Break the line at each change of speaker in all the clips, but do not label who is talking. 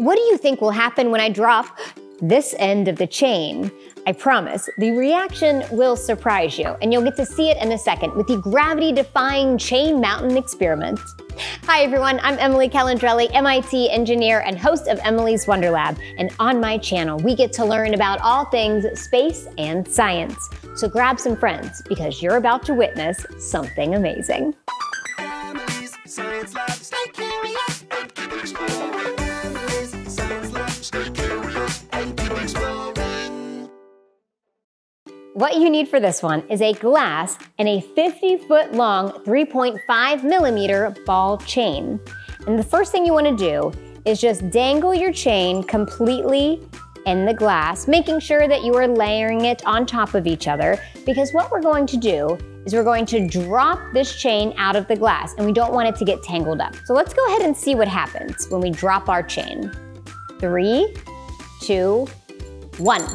What do you think will happen when I drop this end of the chain? I promise, the reaction will surprise you, and you'll get to see it in a second with the gravity-defying chain mountain experiment. Hi everyone, I'm Emily Calandrelli, MIT engineer and host of Emily's Wonder Lab. And on my channel, we get to learn about all things space and science. So grab some friends because you're about to witness something amazing. What you need for this one is a glass and a 50 foot long 3.5 millimeter ball chain. And the first thing you want to do is just dangle your chain completely in the glass, making sure that you are layering it on top of each other because what we're going to do is we're going to drop this chain out of the glass and we don't want it to get tangled up. So let's go ahead and see what happens when we drop our chain. Three, two, one.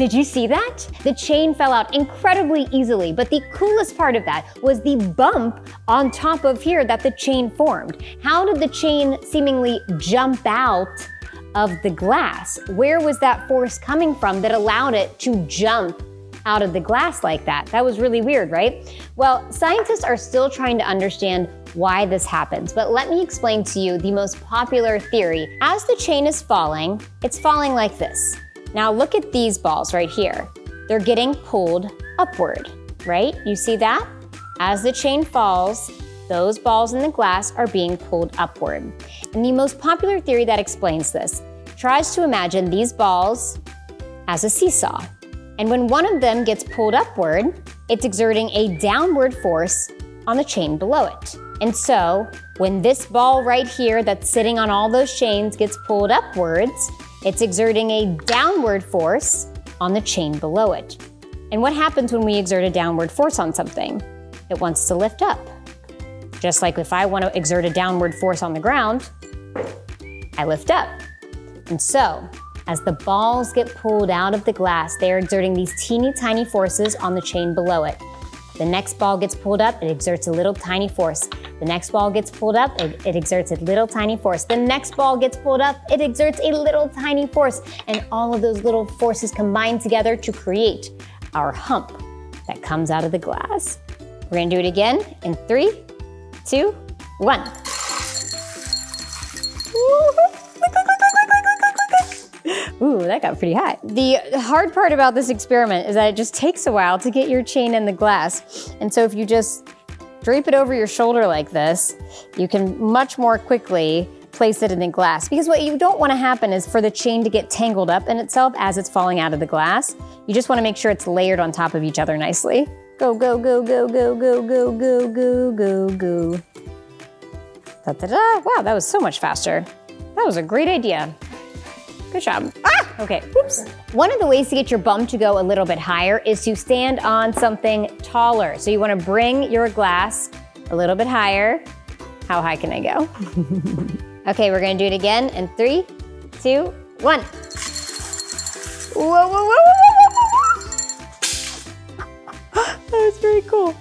Did you see that? The chain fell out incredibly easily, but the coolest part of that was the bump on top of here that the chain formed. How did the chain seemingly jump out of the glass? Where was that force coming from that allowed it to jump out of the glass like that? That was really weird, right? Well, scientists are still trying to understand why this happens, but let me explain to you the most popular theory. As the chain is falling, it's falling like this. Now look at these balls right here. They're getting pulled upward, right? You see that? As the chain falls, those balls in the glass are being pulled upward. And the most popular theory that explains this tries to imagine these balls as a seesaw. And when one of them gets pulled upward, it's exerting a downward force on the chain below it. And so, when this ball right here that's sitting on all those chains gets pulled upwards, it's exerting a downward force on the chain below it. And what happens when we exert a downward force on something? It wants to lift up. Just like if I want to exert a downward force on the ground, I lift up. And so, as the balls get pulled out of the glass, they are exerting these teeny tiny forces on the chain below it. The next ball gets pulled up, it exerts a little tiny force. The next ball gets pulled up, it, it, exerts a little tiny force. The next ball gets pulled up, it exerts a little tiny force. And all of those little forces combine together to create our hump that comes out of the glass. We're gonna do it again in three, two, one. Ooh, that got pretty hot. The hard part about this experiment is that it just takes a while to get your chain in the glass. And so if you just drape it over your shoulder like this, you can much more quickly place it in the glass. Because what you don't wanna happen is for the chain to get tangled up in itself as it's falling out of the glass. You just wanna make sure it's layered on top of each other nicely. Go, go, go, go, go, go, go, go, go, go, go. Da, da, da. Wow, that was so much faster. That was a great idea. Good job. Okay, oops. One of the ways to get your bum to go a little bit higher is to stand on something taller. So you wanna bring your glass a little bit higher. How high can I go? okay, we're gonna do it again in three, two, one. Whoa, whoa, whoa, whoa, whoa, whoa, whoa. That was very cool.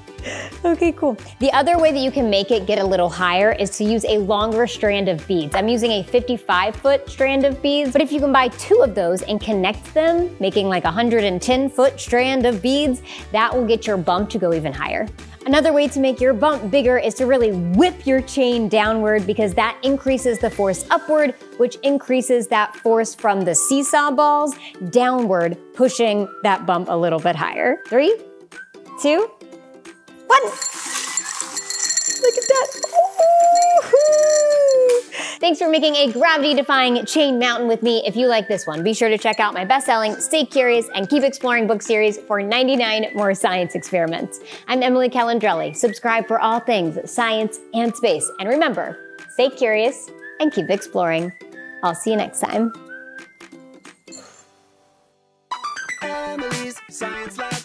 Okay, cool. The other way that you can make it get a little higher is to use a longer strand of beads. I'm using a 55 foot strand of beads, but if you can buy two of those and connect them, making like a 110 foot strand of beads, that will get your bump to go even higher. Another way to make your bump bigger is to really whip your chain downward because that increases the force upward, which increases that force from the seesaw balls downward, pushing that bump a little bit higher. Three, two, one. Look at that. Ooh. Thanks for making a gravity-defying chain mountain with me. If you like this one, be sure to check out my best-selling Stay Curious and Keep Exploring book series for 99 more science experiments. I'm Emily Calandrelli. Subscribe for all things science and space. And remember, stay curious and keep exploring. I'll see you next time. Emily's Science Lab.